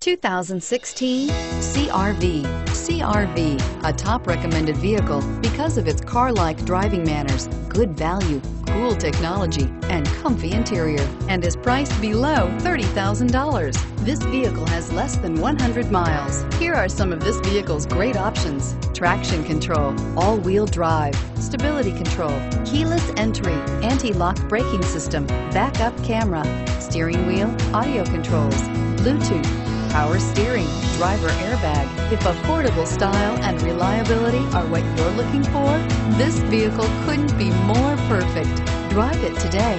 2016 CRV. CRV, a top recommended vehicle because of its car-like driving manners, good value, cool technology, and comfy interior, and is priced below $30,000. This vehicle has less than 100 miles. Here are some of this vehicle's great options. Traction control, all-wheel drive, stability control, keyless entry, anti-lock braking system, backup camera, steering wheel, audio controls, Bluetooth, power steering, driver airbag. If affordable style and reliability are what you're looking for, this vehicle couldn't be more perfect. Drive it today.